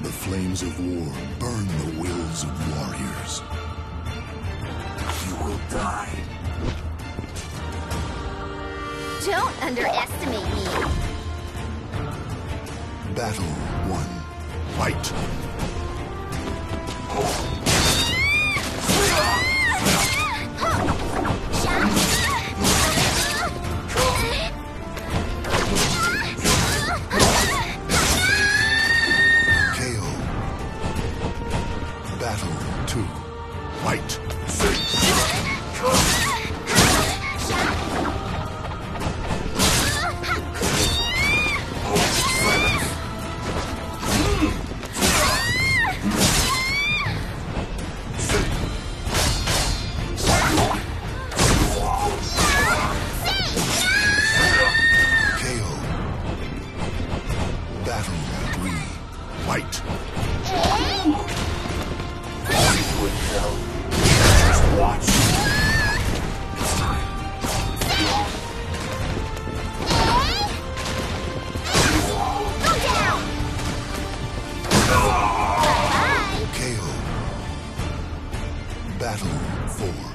The flames of war burn the wills of warriors. You will die. Don't underestimate me. Battle one. Fight. Battle two. Fight. Battle three. Fight. Just watch. This time. Go down. Battle 4.